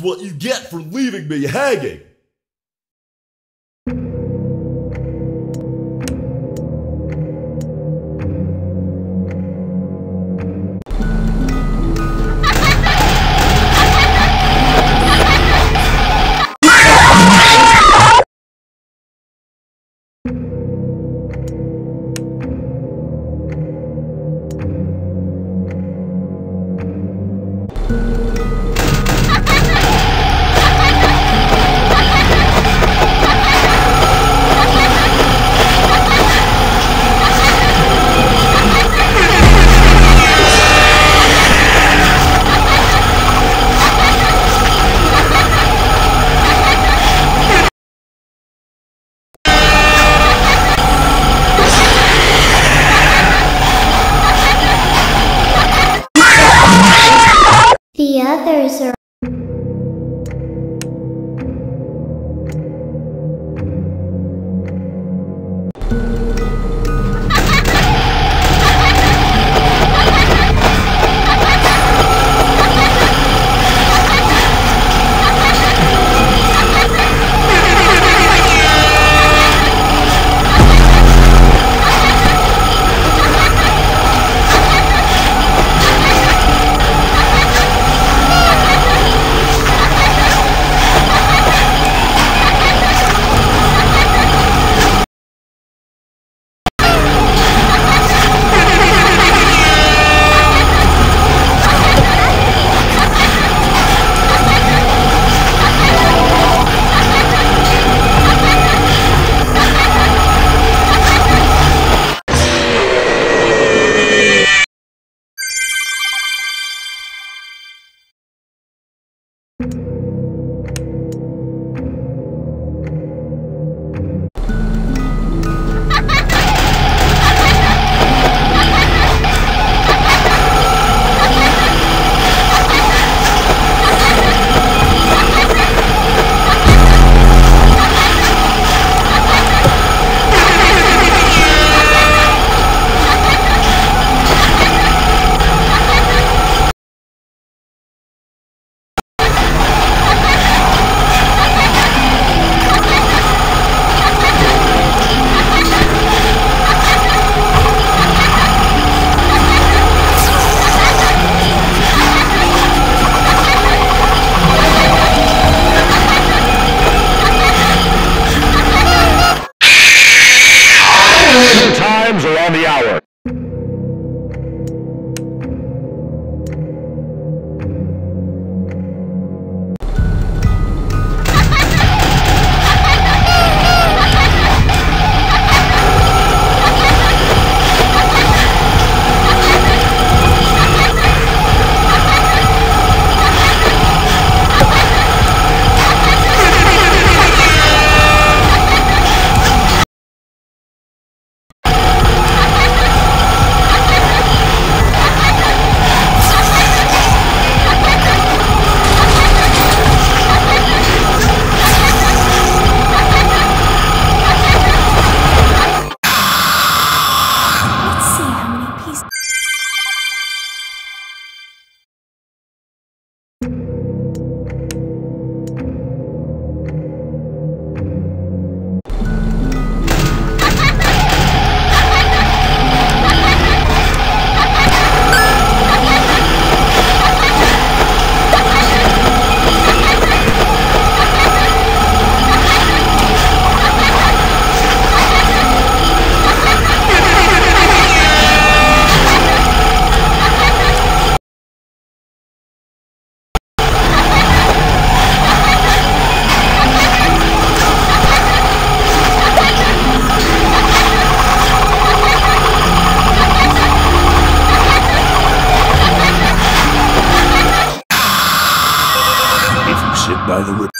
What you get for leaving me hanging. Others are by the.